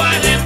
vale